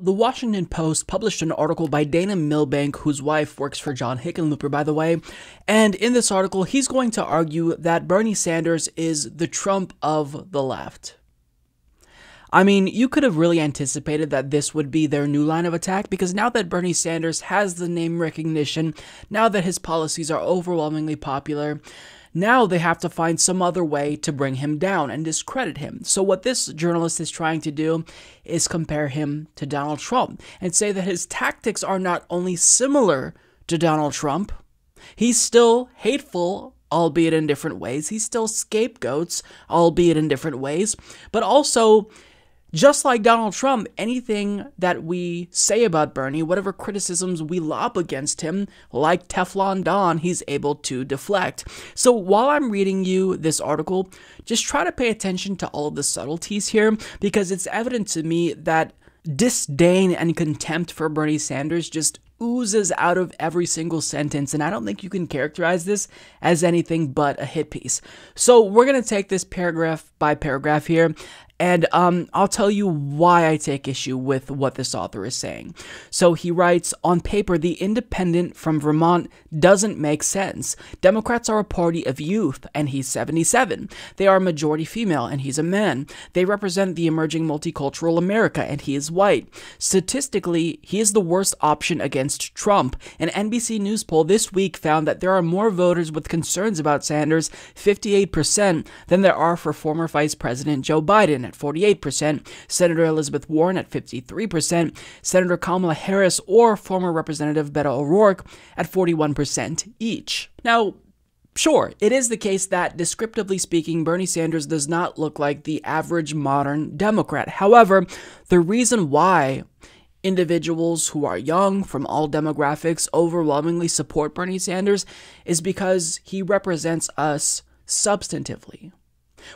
The Washington Post published an article by Dana Milbank, whose wife works for John Hickenlooper, by the way. And in this article, he's going to argue that Bernie Sanders is the Trump of the left. I mean, you could have really anticipated that this would be their new line of attack because now that Bernie Sanders has the name recognition, now that his policies are overwhelmingly popular, now they have to find some other way to bring him down and discredit him. So, what this journalist is trying to do is compare him to Donald Trump and say that his tactics are not only similar to Donald Trump, he's still hateful. Albeit in different ways. He still scapegoats, albeit in different ways. But also, just like Donald Trump, anything that we say about Bernie, whatever criticisms we lob against him, like Teflon Don, he's able to deflect. So while I'm reading you this article, just try to pay attention to all of the subtleties here because it's evident to me that disdain and contempt for Bernie Sanders just oozes out of every single sentence, and I don't think you can characterize this as anything but a hit piece. So, we're going to take this paragraph by paragraph here, and um, I'll tell you why I take issue with what this author is saying. So he writes On paper, the independent from Vermont doesn't make sense. Democrats are a party of youth, and he's 77. They are majority female, and he's a man. They represent the emerging multicultural America, and he is white. Statistically, he is the worst option against Trump. An NBC News poll this week found that there are more voters with concerns about Sanders, 58%, than there are for former Vice President Joe Biden at 48%, Senator Elizabeth Warren at 53%, Senator Kamala Harris or former Representative Beto O'Rourke at 41% each. Now, Sure, it is the case that, descriptively speaking, Bernie Sanders does not look like the average modern Democrat. However, the reason why individuals who are young from all demographics overwhelmingly support Bernie Sanders is because he represents us substantively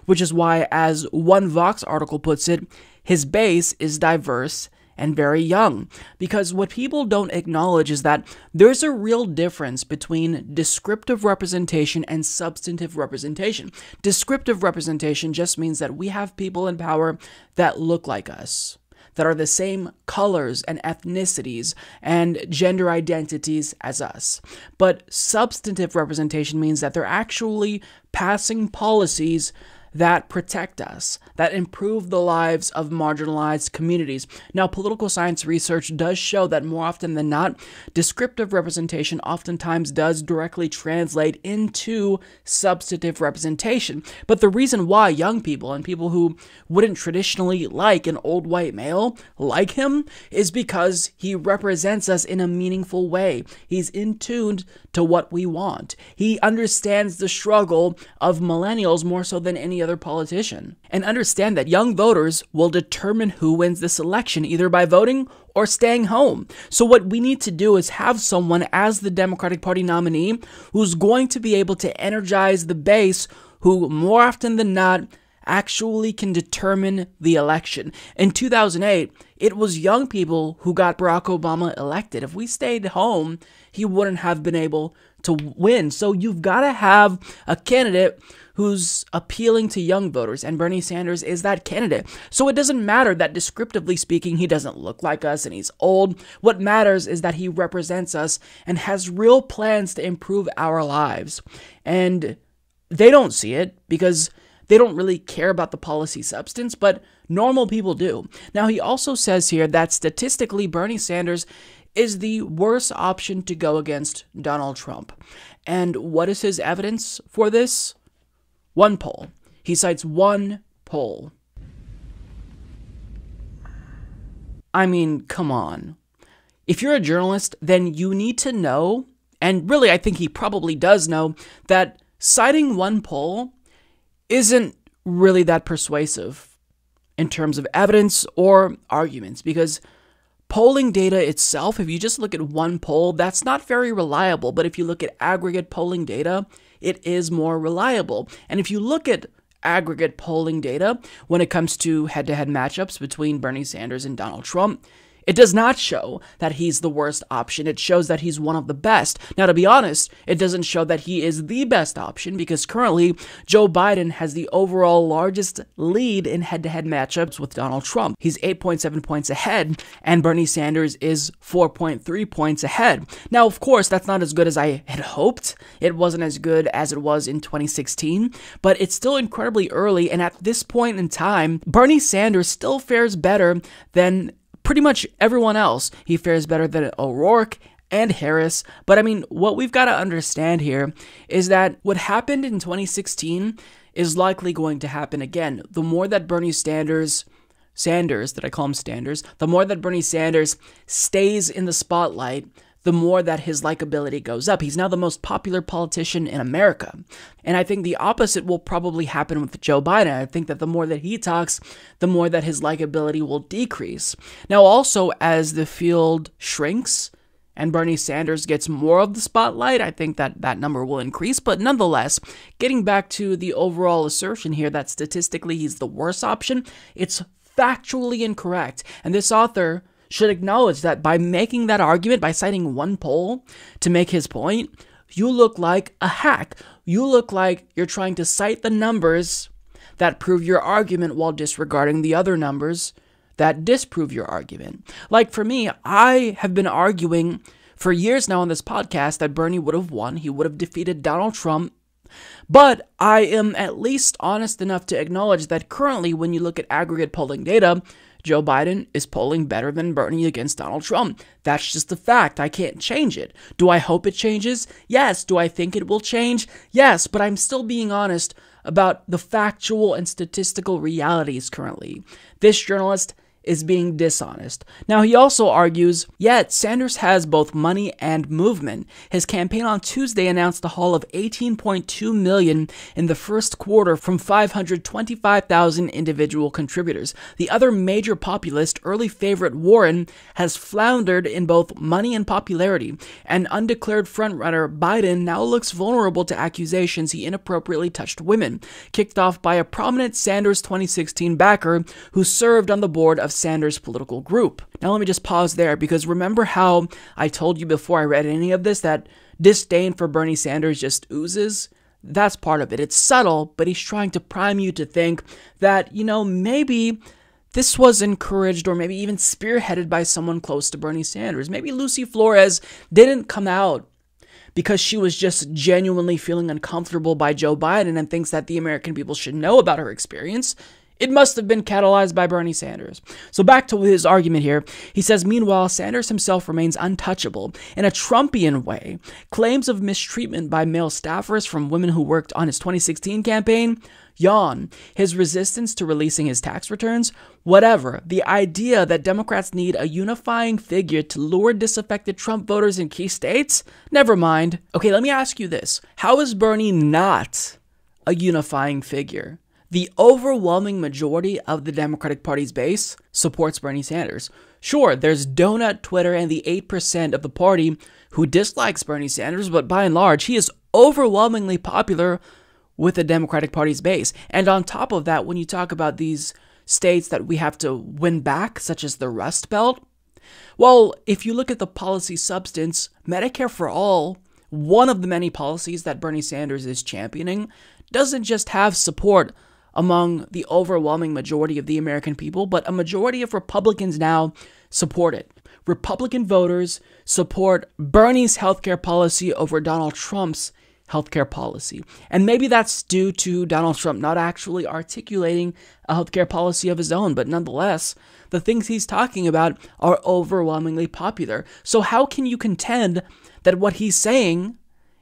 which is why, as one Vox article puts it, his base is diverse and very young. Because what people don't acknowledge is that there's a real difference between descriptive representation and substantive representation. Descriptive representation just means that we have people in power that look like us that are the same colors and ethnicities and gender identities as us. But substantive representation means that they're actually passing policies that protect us, that improve the lives of marginalized communities. Now, political science research does show that more often than not, descriptive representation oftentimes does directly translate into substantive representation. But the reason why young people and people who wouldn't traditionally like an old white male like him is because he represents us in a meaningful way. He's in tuned to what we want. He understands the struggle of millennials more so than any other politician. And understand that young voters will determine who wins this election either by voting or staying home. So, what we need to do is have someone as the Democratic Party nominee who's going to be able to energize the base, who more often than not actually can determine the election. In 2008, it was young people who got Barack Obama elected. If we stayed home, he wouldn't have been able to win. So you've got to have a candidate who's appealing to young voters, and Bernie Sanders is that candidate. So it doesn't matter that descriptively speaking, he doesn't look like us and he's old. What matters is that he represents us and has real plans to improve our lives. And they don't see it because they don't really care about the policy substance, but normal people do. Now, he also says here that statistically, Bernie Sanders is the worst option to go against Donald Trump. And what is his evidence for this? One poll. He cites one poll. I mean, come on. If you're a journalist, then you need to know, and really, I think he probably does know, that citing one poll isn't really that persuasive in terms of evidence or arguments because Polling data itself, if you just look at one poll, that's not very reliable. But if you look at aggregate polling data, it is more reliable. And if you look at aggregate polling data when it comes to head to head matchups between Bernie Sanders and Donald Trump, It does not show that he's the worst option. It shows that he's one of the best. Now, to be honest, it doesn't show that he is the best option because currently Joe Biden has the overall largest lead in head to head matchups with Donald Trump. He's 8.7 points ahead, and Bernie Sanders is 4.3 points ahead. Now, of course, that's not as good as I had hoped. It wasn't as good as it was in 2016, but it's still incredibly early, and at this point in time, Bernie Sanders still fares better than pretty much everyone else. He fares better than O'Rourke and Harris. But I mean, what we've got to understand here is that what happened in 2016 is likely going to happen again. The more that Bernie Sanders Sanders, that I call him Sanders, the more that Bernie Sanders stays in the spotlight, the more that his likability goes up. He's now the most popular politician in America. And I think the opposite will probably happen with Joe Biden. I think that the more that he talks, the more that his likability will decrease. Now, also, as the field shrinks, and Bernie Sanders gets more of the spotlight, I think that that number will increase. But nonetheless, getting back to the overall assertion here that statistically he's the worst option, it's factually incorrect. And this author should acknowledge that by making that argument, by citing one poll to make his point, you look like a hack. You look like you're trying to cite the numbers that prove your argument while disregarding the other numbers that disprove your argument. Like for me, I have been arguing for years now on this podcast that Bernie would have won. He would have defeated Donald Trump. But I am at least honest enough to acknowledge that currently, when you look at aggregate polling data, Joe Biden is polling better than Bernie against Donald Trump. That's just a fact. I can't change it. Do I hope it changes? Yes. Do I think it will change? Yes. But I'm still being honest about the factual and statistical realities currently. This journalist is being dishonest. Now, he also argues, yet Sanders has both money and movement. His campaign on Tuesday announced a haul of 18.2 million in the first quarter from 525,000 individual contributors. The other major populist, early favorite Warren, has floundered in both money and popularity, and undeclared frontrunner Biden now looks vulnerable to accusations he inappropriately touched women, kicked off by a prominent Sanders 2016 backer who served on the board of Sanders' political group. Now, let me just pause there because remember how I told you before I read any of this that disdain for Bernie Sanders just oozes? That's part of it. It's subtle, but he's trying to prime you to think that, you know, maybe this was encouraged or maybe even spearheaded by someone close to Bernie Sanders. Maybe Lucy Flores didn't come out because she was just genuinely feeling uncomfortable by Joe Biden and thinks that the American people should know about her experience. It must have been catalyzed by Bernie Sanders. So back to his argument here. He says, meanwhile, Sanders himself remains untouchable in a Trumpian way. Claims of mistreatment by male staffers from women who worked on his 2016 campaign, yawn. His resistance to releasing his tax returns, whatever. The idea that Democrats need a unifying figure to lure disaffected Trump voters in key states, never mind. Okay, let me ask you this. How is Bernie not a unifying figure? The overwhelming majority of the Democratic Party's base supports Bernie Sanders. Sure, there's Donut Twitter and the 8% of the party who dislikes Bernie Sanders, but by and large, he is overwhelmingly popular with the Democratic Party's base. And on top of that, when you talk about these states that we have to win back, such as the Rust Belt, well, if you look at the policy substance, Medicare for All, one of the many policies that Bernie Sanders is championing, doesn't just have support among the overwhelming majority of the American people, but a majority of Republicans now support it. Republican voters support Bernie's healthcare policy over Donald Trump's healthcare policy. And maybe that's due to Donald Trump not actually articulating a healthcare policy of his own, but nonetheless, the things he's talking about are overwhelmingly popular. So, how can you contend that what he's saying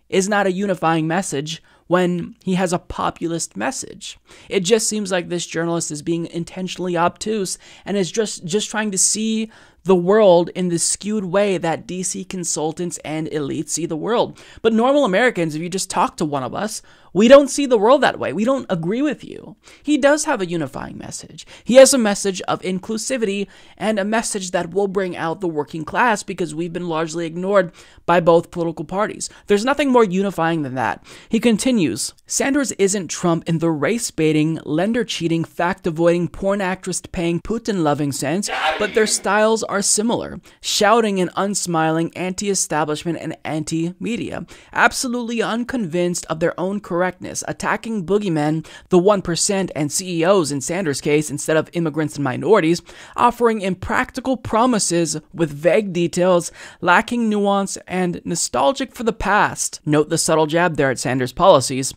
is not a unifying message when he has a populist message. It just seems like this journalist is being intentionally obtuse and is just just trying to see the world in the skewed way that DC consultants and elites see the world. But normal Americans, if you just talk to one of us, we don't see the world that way. We don't agree with you. He does have a unifying message. He has a message of inclusivity and a message that will bring out the working class because we've been largely ignored by both political parties. There's nothing more unifying than that. He continues Sanders isn't Trump in the race baiting, lender cheating, fact avoiding, porn actress paying, Putin loving sense, but their styles are similar, shouting and unsmiling anti establishment and anti media, absolutely unconvinced of their own correctness, attacking boogeymen, the 1% and CEOs in Sanders' case instead of immigrants and minorities, offering impractical promises with vague details, lacking nuance, and nostalgic for the past. Note the subtle jab there at Sanders' policies.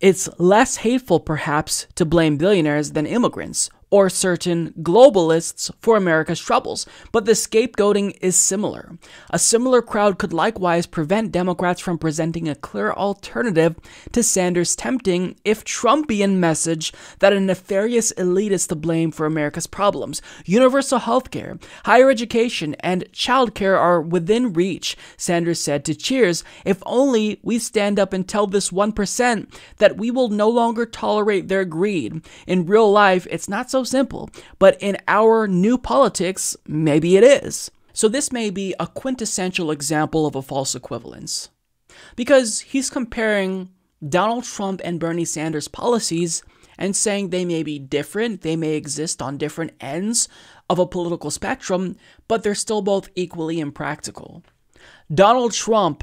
It's less hateful, perhaps, to blame billionaires than immigrants or certain globalists for America's troubles, but the scapegoating is similar. A similar crowd could likewise prevent Democrats from presenting a clear alternative to Sanders' tempting, if Trumpian message that a nefarious elite is to blame for America's problems. Universal health care, higher education, and childcare are within reach, Sanders said to Cheers, if only we stand up and tell this 1% that we will no longer tolerate their greed. In real life, it's not so so simple, but in our new politics, maybe it is. So this may be a quintessential example of a false equivalence. Because he's comparing Donald Trump and Bernie Sanders' policies and saying they may be different, they may exist on different ends of a political spectrum, but they're still both equally impractical. Donald Trump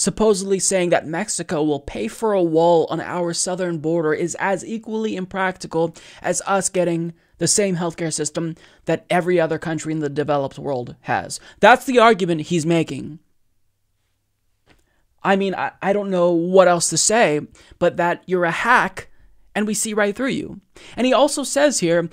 supposedly saying that Mexico will pay for a wall on our southern border is as equally impractical as us getting the same healthcare system that every other country in the developed world has. That's the argument he's making. I mean, I, I don't know what else to say, but that you're a hack and we see right through you. And he also says here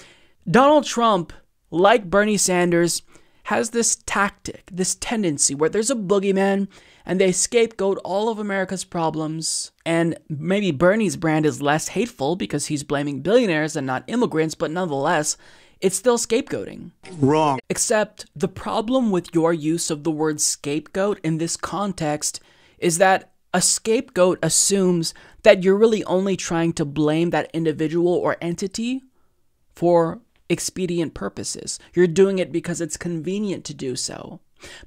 Donald Trump, like Bernie Sanders, has this tactic, this tendency where there's a boogeyman and they scapegoat all of America's problems. And maybe Bernie's brand is less hateful because he's blaming billionaires and not immigrants, but nonetheless, it's still scapegoating. Wrong. Except the problem with your use of the word scapegoat in this context is that a scapegoat assumes that you're really only trying to blame that individual or entity for expedient purposes. You're doing it because it's convenient to do so.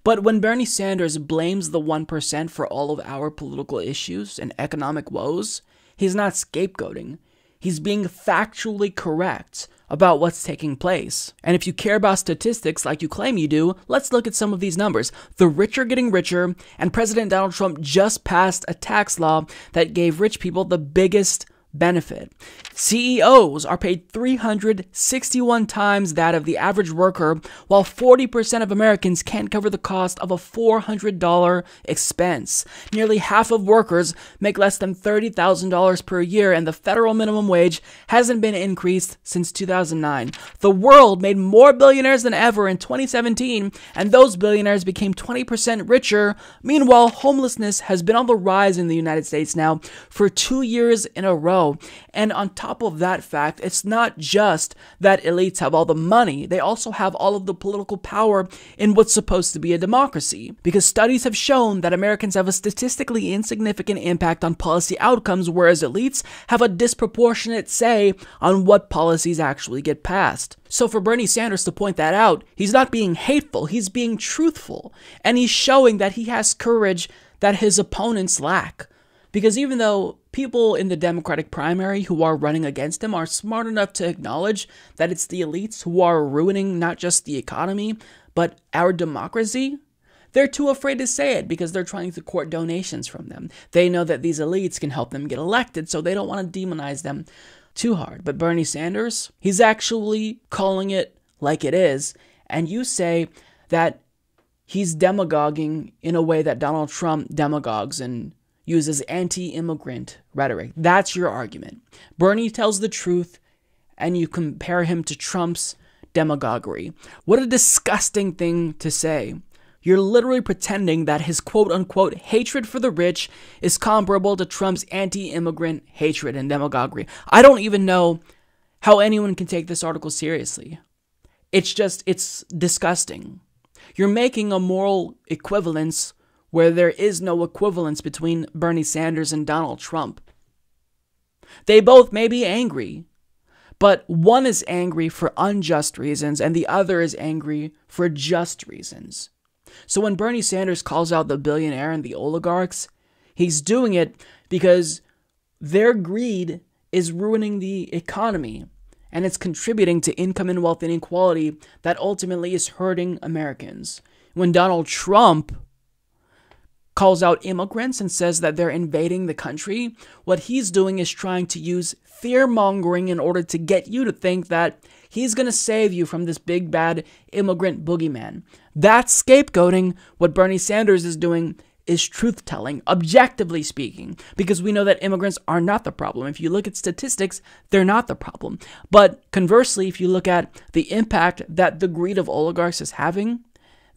But when Bernie Sanders blames the 1% for all of our political issues and economic woes, he's not scapegoating. He's being factually correct about what's taking place. And if you care about statistics like you claim you do, let's look at some of these numbers. The rich are getting richer, and President Donald Trump just passed a tax law that gave rich people the biggest benefit. CEOs are paid 361 times that of the average worker, while 40% of Americans can't cover the cost of a $400 expense. Nearly half of workers make less than $30,000 per year, and the federal minimum wage hasn't been increased since 2009. The world made more billionaires than ever in 2017, and those billionaires became 20% richer. Meanwhile, homelessness has been on the rise in the United States now for two years in a row. And on top of that fact, it's not just that elites have all the money, they also have all of the political power in what's supposed to be a democracy. Because studies have shown that Americans have a statistically insignificant impact on policy outcomes, whereas elites have a disproportionate say on what policies actually get passed. So for Bernie Sanders to point that out, he's not being hateful, he's being truthful, and he's showing that he has courage that his opponents lack. Because even though people in the Democratic primary who are running against him are smart enough to acknowledge that it's the elites who are ruining not just the economy, but our democracy, they're too afraid to say it because they're trying to court donations from them. They know that these elites can help them get elected, so they don't want to demonize them too hard. But Bernie Sanders, he's actually calling it like it is. And you say that he's demagoguing in a way that Donald Trump demagogues and uses anti immigrant rhetoric. That's your argument. Bernie tells the truth, and you compare him to Trump's demagoguery. What a disgusting thing to say. You're literally pretending that his quote unquote hatred for the rich is comparable to Trump's anti immigrant hatred and demagoguery. I don't even know how anyone can take this article seriously. It's just, it's disgusting. You're making a moral equivalence where there is no equivalence between Bernie Sanders and Donald Trump. They both may be angry, but one is angry for unjust reasons and the other is angry for just reasons. So when Bernie Sanders calls out the billionaire and the oligarchs, he's doing it because their greed is ruining the economy and it's contributing to income and wealth inequality that ultimately is hurting Americans. When Donald Trump calls out immigrants and says that they're invading the country, what he's doing is trying to use fear mongering in order to get you to think that he's going to save you from this big bad immigrant boogeyman. That's scapegoating. What Bernie Sanders is doing is truth telling, objectively speaking, because we know that immigrants are not the problem. If you look at statistics, they're not the problem. But conversely, if you look at the impact that the greed of oligarchs is having,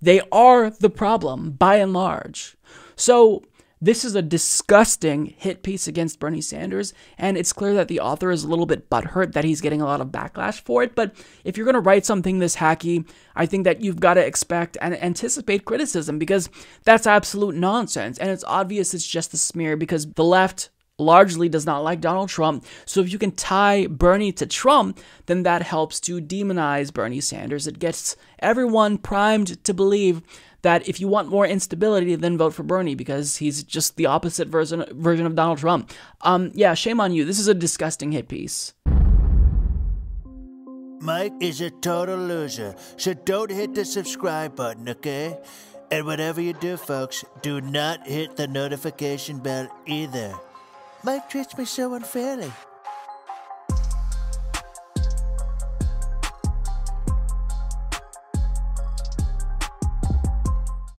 they are the problem by and large. So, this is a disgusting hit piece against Bernie Sanders, and it's clear that the author is a little bit butthurt that he's getting a lot of backlash for it. But if you're going to write something this hacky, I think that you've got to expect and anticipate criticism because that's absolute nonsense. And it's obvious it's just a smear because the left largely does not like Donald Trump. So if you can tie Bernie to Trump, then that helps to demonize Bernie Sanders. It gets everyone primed to believe that if you want more instability, then vote for Bernie because he's just the opposite version version of Donald Trump. Um, yeah, shame on you. This is a disgusting hit piece. Mike is a total loser, so don't hit the subscribe button, okay? And whatever you do, folks, do not hit the notification bell either. Mike treats me so unfairly.